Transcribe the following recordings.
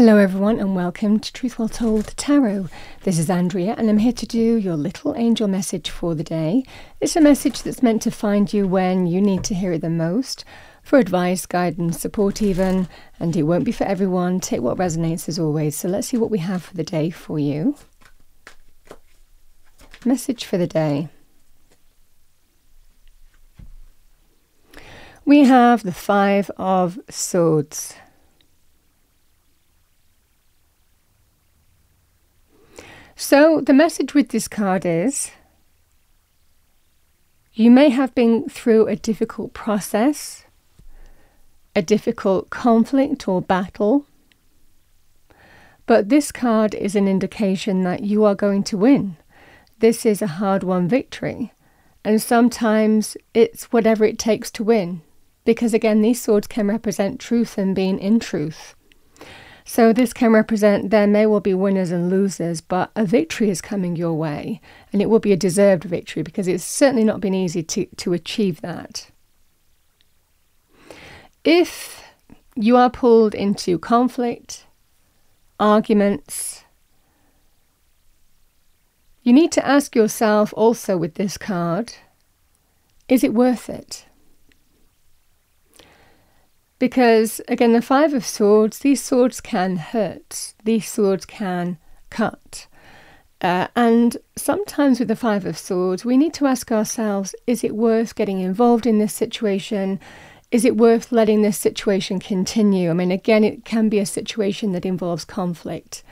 Hello, everyone, and welcome to Truth Well Told Tarot. This is Andrea, and I'm here to do your little angel message for the day. It's a message that's meant to find you when you need to hear it the most, for advice, guidance, support, even, and it won't be for everyone. Take what resonates as always. So let's see what we have for the day for you. Message for the day. We have the Five of Swords. So, the message with this card is you may have been through a difficult process, a difficult conflict or battle, but this card is an indication that you are going to win. This is a hard won victory, and sometimes it's whatever it takes to win, because again, these swords can represent truth and being in truth. So this can represent there may well be winners and losers, but a victory is coming your way, and it will be a deserved victory because it's certainly not been easy to, to achieve that. If you are pulled into conflict, arguments, you need to ask yourself also with this card is it worth it? Because, again, the Five of Swords, these swords can hurt, these swords can cut. Uh, and sometimes with the Five of Swords, we need to ask ourselves is it worth getting involved in this situation? Is it worth letting this situation continue? I mean, again, it can be a situation that involves conflict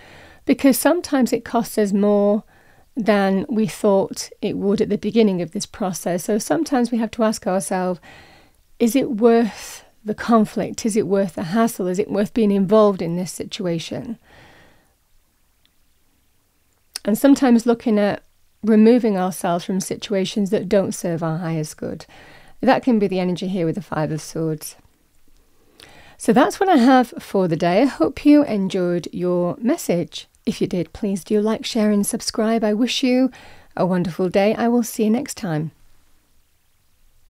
because sometimes it costs us more than we thought it would at the beginning of this process. So sometimes we have to ask ourselves is it worth the conflict? Is it worth the hassle? Is it worth being involved in this situation? And sometimes looking at removing ourselves from situations that don't serve our highest good. That can be the energy here with the Five of Swords. So that's what I have for the day. I hope you enjoyed your message. If you did, please do like, share, and subscribe. I wish you a wonderful day. I will see you next time.